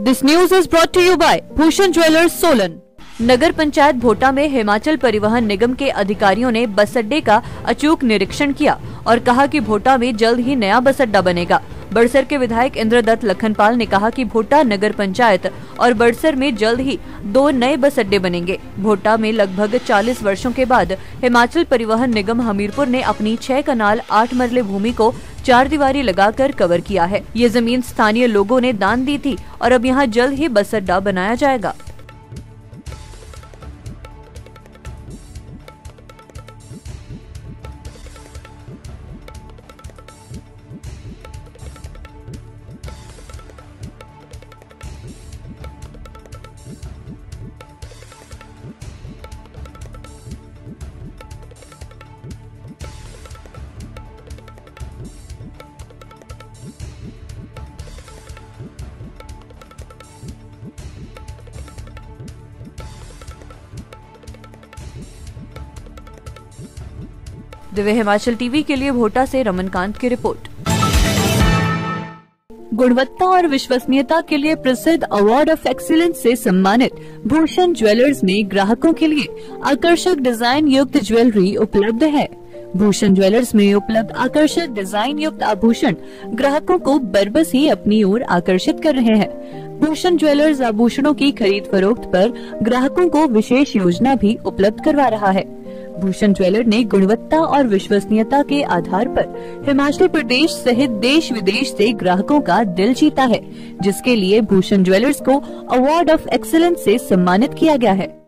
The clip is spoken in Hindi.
This news is brought to you by Bhushan jewellers Solan नगर पंचायत भोटा में हिमाचल परिवहन निगम के अधिकारियों ने बस अड्डे का अचूक निरीक्षण किया और कहा कि भोटा में जल्द ही नया बस अड्डा बनेगा। बड़सर के विधायक इंद्रदत्त लखनपाल ने कहा कि भोटा नगर पंचायत और बड़सर में जल्द ही दो नए बस अड्डे बनेंगे। भोटा में लगभग 40 वर्षों के बाद हिमाचल परिवहन निगम हमीरपुर ने अपनी छह कनाल, आठ मरले भूमि को चार दीवारी लगाकर कवर किया है। ये ज़मीन स्थानीय लोगों ने दान दी थी और अब यहाँ जल्द ही बस अड्डा बनाया जाएगा। दिव्य हिमाचल टीवी के लिए भोटा से रमनकांत की रिपोर्ट। गुणवत्ता और विश्वसनीयता के लिए प्रसिद्ध अवार्ड ऑफ़ एक्सीलेंस से सम्मानित भूषण ज्वेलर्स में ग्राहकों के लिए आकर्षक डिज़ाइन युक्त ज्वेलरी उपलब्ध है। भूषण ज्वेलर्स में उपलब्ध आकर्षक डिज़ाइन युक्त आभूषण ग्राहकों को बरबस ही अपनी ओर आकर्षित कर रहे हैं। भूषण ज्वेलर्स आभूषणों की खरीद फरोख्त पर ग्राहकों को विशेष योजना भी उपलब्ध करवा रहा है। भूषण ज्वेलर ने गुणवत्ता और विश्वसनीयता के आधार पर हिमाचल प्रदेश सहित देश विदेश से ग्राहकों का दिल जीता है, जिसके लिए भूषण ज्वेलर्स को अवार्ड ऑफ़ एक्सलेंस से सम्मानित किया गया है।